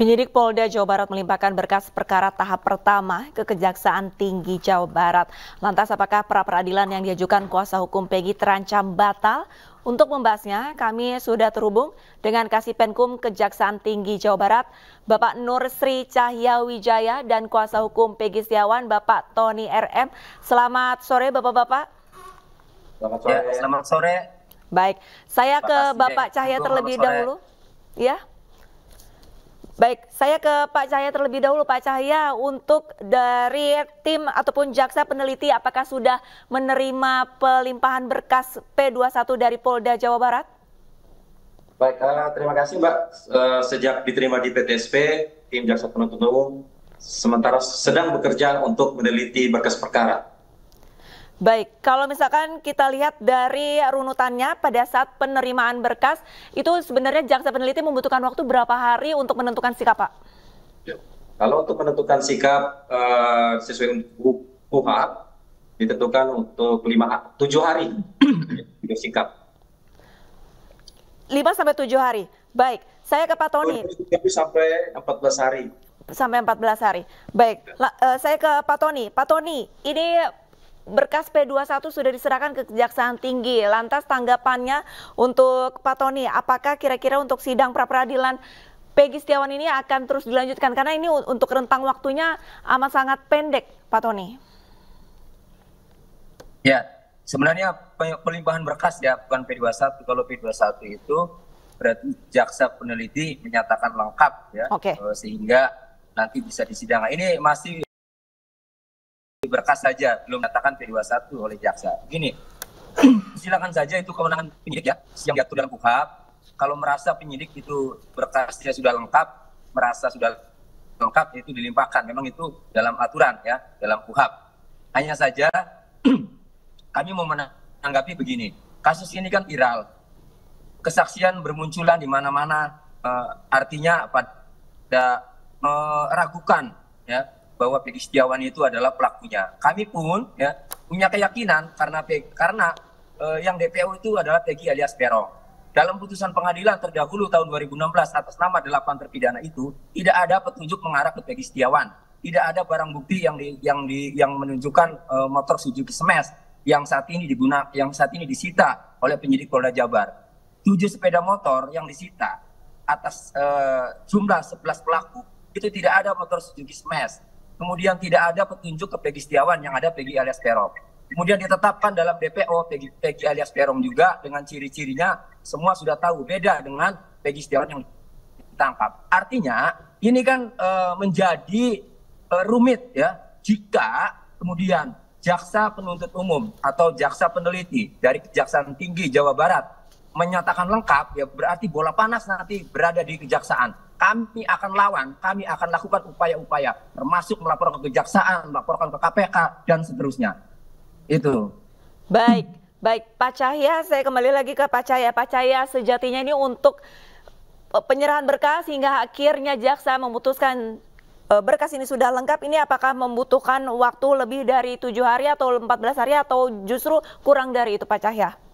Penyidik Polda Jawa Barat melimpahkan berkas perkara tahap pertama ke Kejaksaan Tinggi Jawa Barat. Lantas apakah pra peradilan yang diajukan kuasa hukum Peggy terancam batal? Untuk membahasnya, kami sudah terhubung dengan Kasih Penkum Kejaksaan Tinggi Jawa Barat, Bapak Nur Sri Cahya Wijaya dan kuasa hukum Peggy Setiawan, Bapak Tony RM. Selamat sore Bapak-Bapak. Selamat sore. Ya, selamat sore. Baik, saya ke Bapak Cahya terlebih dahulu. Ya. Baik, saya ke Pak Cahaya terlebih dahulu. Pak Cahaya, untuk dari tim ataupun jaksa peneliti, apakah sudah menerima pelimpahan berkas P21 dari Polda Jawa Barat? Baik, uh, terima kasih Mbak. Uh, sejak diterima di PTSP, tim jaksa penuntut umum sementara sedang bekerja untuk meneliti berkas perkara. Baik, kalau misalkan kita lihat dari runutannya pada saat penerimaan berkas, itu sebenarnya jaksa peneliti membutuhkan waktu berapa hari untuk menentukan sikap, Pak? Ya. Kalau untuk menentukan sikap uh, sesuai UHAP, ditentukan untuk lima tujuh hari untuk sikap. Lima sampai tujuh hari. Baik, saya ke Pak Tony. Sampai 14 hari. Sampai 14 hari. Baik, La, uh, saya ke Pak Tony. Pak Tony, ini berkas P21 sudah diserahkan ke Kejaksaan Tinggi. Lantas tanggapannya untuk Pak Tony, apakah kira-kira untuk sidang pra peradilan Peggy Setiawan ini akan terus dilanjutkan? Karena ini untuk rentang waktunya amat sangat pendek, Pak Tony. Ya, sebenarnya pelimpahan berkas ya, bukan P21. Kalau P21 itu berarti jaksa peneliti menyatakan lengkap ya, okay. Eh, sehingga nanti bisa disidang. Ini masih berkas saja, belum katakan P21 oleh jaksa. Gini, silakan saja itu kewenangan penyidik ya, yang diatur dalam KUHAP. Kalau merasa penyidik itu berkasnya sudah lengkap, merasa sudah lengkap, itu dilimpahkan. Memang itu dalam aturan ya, dalam KUHAP. Hanya saja kami mau menanggapi begini, kasus ini kan viral, kesaksian bermunculan di mana-mana, uh, artinya pada meragukan ya bahwa Peggy Setiawan itu adalah pelakunya. Kami pun ya punya keyakinan karena karena uh, yang DPO itu adalah Peggy alias Peron. Dalam putusan pengadilan terdahulu tahun 2016 atas nama delapan terpidana itu tidak ada petunjuk mengarah ke Peggy Setiawan. Tidak ada barang bukti yang di, yang di, yang menunjukkan uh, motor Suzuki Smash yang saat ini digunakan yang saat ini disita oleh penyidik Polda Jabar. Tujuh sepeda motor yang disita atas uh, jumlah 11 pelaku itu tidak ada motor Suzuki Smash kemudian tidak ada petunjuk ke Peggy Setiawan yang ada Peggy alias Peron. Kemudian ditetapkan dalam DPO Peggy, Peggy alias Peron juga dengan ciri-cirinya semua sudah tahu beda dengan Peggy Setiawan yang ditangkap. Artinya ini kan e, menjadi e, rumit ya jika kemudian jaksa penuntut umum atau jaksa peneliti dari Kejaksaan Tinggi Jawa Barat menyatakan lengkap ya berarti bola panas nanti berada di kejaksaan kami akan lawan, kami akan lakukan upaya-upaya, termasuk melaporkan ke kejaksaan, melaporkan ke KPK, dan seterusnya. Itu. Baik, baik Pak Cahya, saya kembali lagi ke Pak Cahya. Pak Cahya, sejatinya ini untuk e, penyerahan berkas hingga akhirnya jaksa memutuskan e, berkas ini sudah lengkap, ini apakah membutuhkan waktu lebih dari tujuh hari atau 14 hari atau justru kurang dari itu Pak Cahya?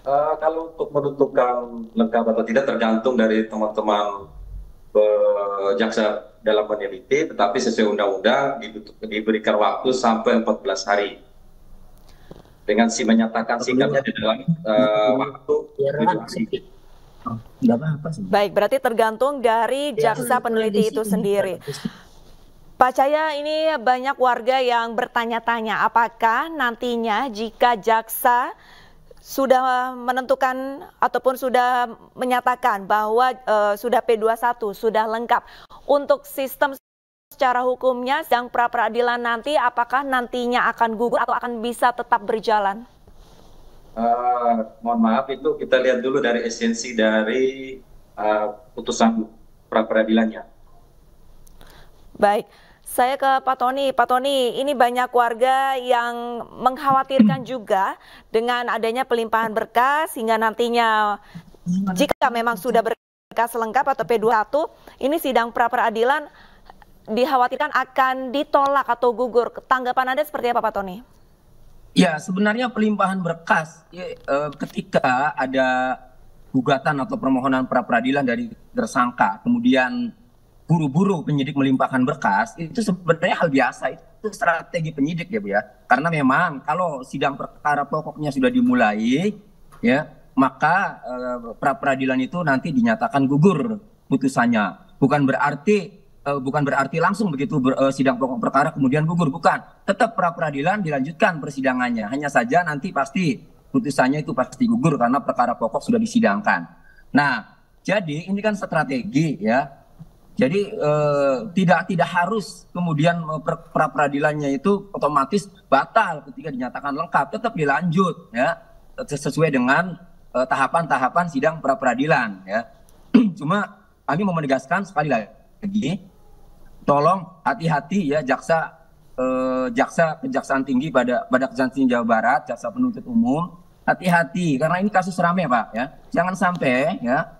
Uh, kalau untuk menentukan lengkap atau tidak tergantung dari teman-teman uh, jaksa dalam meneliti, tetapi sesuai undang-undang diberikan waktu sampai 14 hari. Dengan si menyatakan sikapnya di dalam uh, waktu Baik, berarti tergantung dari jaksa peneliti itu sendiri. Pak Cahya, ini banyak warga yang bertanya-tanya apakah nantinya jika jaksa sudah menentukan ataupun sudah menyatakan bahwa uh, sudah P21 sudah lengkap untuk sistem secara hukumnya sidang pra peradilan nanti apakah nantinya akan gugur atau akan bisa tetap berjalan? Uh, mohon maaf itu kita lihat dulu dari esensi dari uh, putusan pra peradilannya. Baik. Saya ke Pak Tony. Pak Tony, ini banyak warga yang mengkhawatirkan juga dengan adanya pelimpahan berkas hingga nantinya jika memang sudah berkas lengkap atau P21, ini sidang pra peradilan dikhawatirkan akan ditolak atau gugur. Tanggapan Anda seperti apa Pak Tony? Ya, sebenarnya pelimpahan berkas ya, eh, ketika ada gugatan atau permohonan pra peradilan dari tersangka, kemudian buru-buru penyidik melimpahkan berkas itu sebenarnya hal biasa itu strategi penyidik ya Bu ya. Karena memang kalau sidang perkara pokoknya sudah dimulai ya, maka eh, pra peradilan itu nanti dinyatakan gugur putusannya. Bukan berarti eh, bukan berarti langsung begitu ber, eh, sidang pokok perkara kemudian gugur, bukan. Tetap pra peradilan dilanjutkan persidangannya. Hanya saja nanti pasti putusannya itu pasti gugur karena perkara pokok sudah disidangkan. Nah, jadi ini kan strategi ya jadi eh, tidak tidak harus kemudian pra peradilannya itu otomatis batal ketika dinyatakan lengkap, tetap dilanjut ya sesuai dengan eh, tahapan-tahapan eh, sidang pra peradilan ya. Cuma kami mau menegaskan sekali lagi, tolong hati-hati ya jaksa eh, jaksa kejaksaan tinggi pada pada kejaksaan tinggi Jawa Barat, jaksa penuntut umum hati-hati karena ini kasus rame pak ya. Jangan sampai ya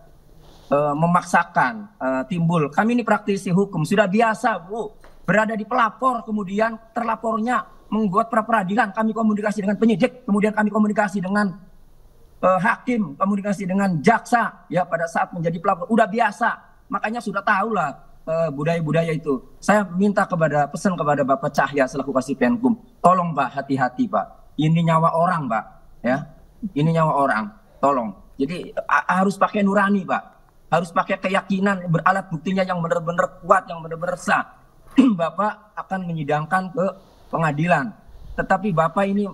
uh, memaksakan uh, timbul. Kami ini praktisi hukum. Sudah biasa bu. Berada di pelapor kemudian terlapornya membuat pra peradilan. Kami komunikasi dengan penyidik kemudian kami komunikasi dengan uh, hakim komunikasi dengan jaksa ya pada saat menjadi pelapor. Udah biasa. Makanya sudah tahu lah budaya-budaya itu. Saya minta kepada pesan kepada Bapak Cahya selaku Penkum tolong Pak hati-hati Pak. Ini nyawa orang Pak ya. Ini nyawa orang. Tolong. Jadi harus pakai nurani Pak harus pakai keyakinan beralat buktinya yang benar-benar kuat, yang benar-benar sah. Bapak akan menyidangkan ke pengadilan. Tetapi Bapak ini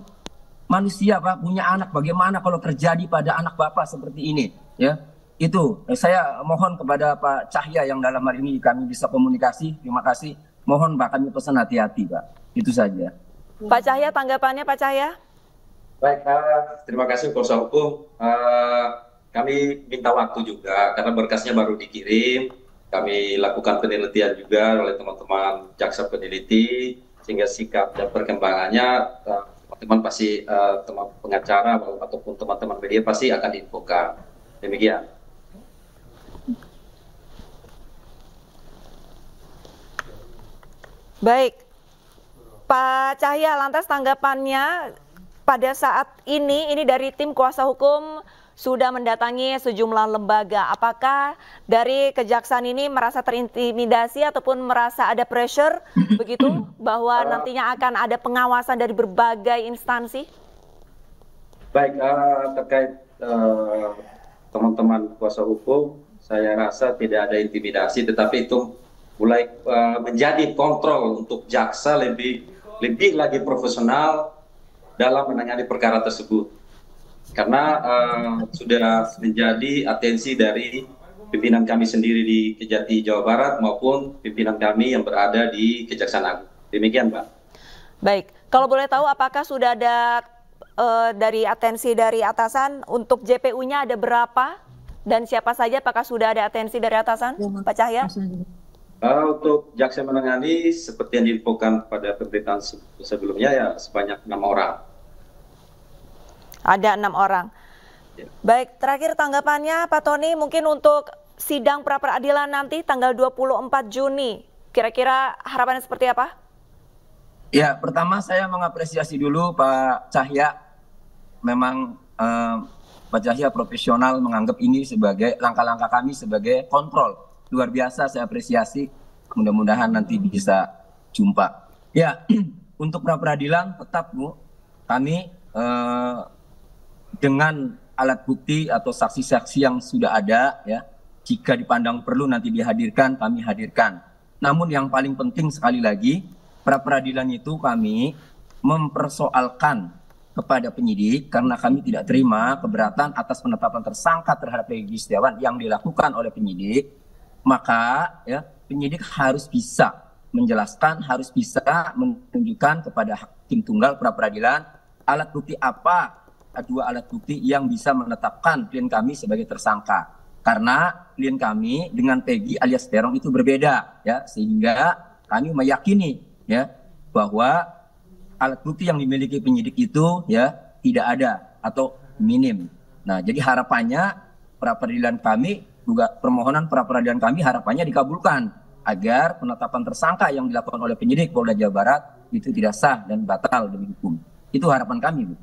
manusia Pak, punya anak. Bagaimana kalau terjadi pada anak Bapak seperti ini? Ya, itu saya mohon kepada Pak Cahya yang dalam hari ini kami bisa komunikasi. Terima kasih. Mohon Pak kami pesan hati-hati Pak. Itu saja. Pak Cahya tanggapannya Pak Cahya? Baik, uh, terima kasih kuasa hukum. Uh, kami minta waktu juga karena berkasnya baru dikirim. Kami lakukan penelitian juga oleh teman-teman jaksa peneliti sehingga sikap dan perkembangannya eh, teman-teman pasti uh, teman pengacara ataupun teman-teman media pasti akan diinfokan. Demikian. Baik, Pak Cahya, lantas tanggapannya pada saat ini, ini dari tim kuasa hukum sudah mendatangi sejumlah lembaga. Apakah dari kejaksaan ini merasa terintimidasi ataupun merasa ada pressure begitu bahwa nantinya akan ada pengawasan dari berbagai instansi? Baik, uh, terkait eh, teman-teman kuasa hukum, saya rasa tidak ada intimidasi, tetapi itu mulai uh, menjadi kontrol untuk jaksa lebih lebih lagi profesional dalam menangani perkara tersebut karena uh, sudah menjadi atensi dari pimpinan kami sendiri di Kejati Jawa Barat maupun pimpinan kami yang berada di Kejaksaan Agung. Demikian, Pak. Baik, kalau boleh tahu apakah sudah ada uh, dari atensi dari atasan untuk JPU-nya ada berapa dan siapa saja apakah sudah ada atensi dari atasan, ya, Pak Cahya? Uh, untuk jaksa menangani seperti yang diinfokan pada pemberitaan sebelumnya ya sebanyak enam orang. Ada enam orang. Baik, terakhir tanggapannya Pak Tony mungkin untuk sidang pra peradilan nanti tanggal 24 Juni. Kira-kira harapannya seperti apa? Ya, pertama saya mengapresiasi dulu Pak Cahya. Memang eh, Pak Cahya profesional menganggap ini sebagai langkah-langkah kami sebagai kontrol. Luar biasa saya apresiasi. Mudah-mudahan nanti bisa jumpa. Ya, untuk pra peradilan tetap Bu, kami eh, dengan alat bukti atau saksi-saksi yang sudah ada ya. Jika dipandang perlu nanti dihadirkan kami hadirkan. Namun yang paling penting sekali lagi pra peradilan itu kami mempersoalkan kepada penyidik karena kami tidak terima keberatan atas penetapan tersangka terhadap Peggy Setiawan yang dilakukan oleh penyidik. Maka ya penyidik harus bisa menjelaskan harus bisa menunjukkan kepada hakim tunggal pra peradilan alat bukti apa dua alat bukti yang bisa menetapkan klien kami sebagai tersangka. Karena klien kami dengan Peggy alias Terong itu berbeda ya sehingga kami meyakini ya bahwa alat bukti yang dimiliki penyidik itu ya tidak ada atau minim. Nah, jadi harapannya pra peradilan kami juga permohonan pra peradilan kami harapannya dikabulkan agar penetapan tersangka yang dilakukan oleh penyidik Polda Jawa Barat itu tidak sah dan batal demi hukum. Itu harapan kami, Bu.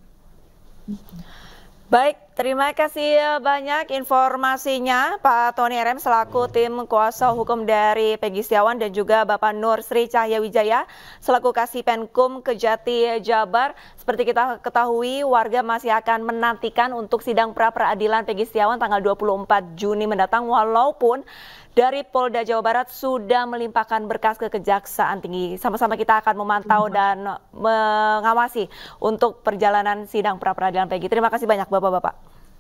Baik, Terima kasih banyak informasinya Pak Tony RM selaku tim kuasa hukum dari Pegi Setiawan dan juga Bapak Nur Sri Cahya Wijaya selaku Kasih Penkum Kejati Jabar. Seperti kita ketahui warga masih akan menantikan untuk sidang pra peradilan Pegi Setiawan tanggal 24 Juni mendatang walaupun dari Polda Jawa Barat sudah melimpahkan berkas ke Kejaksaan Tinggi. Sama-sama kita akan memantau dan mengawasi untuk perjalanan sidang pra peradilan Pegi. Terima kasih banyak Bapak-bapak.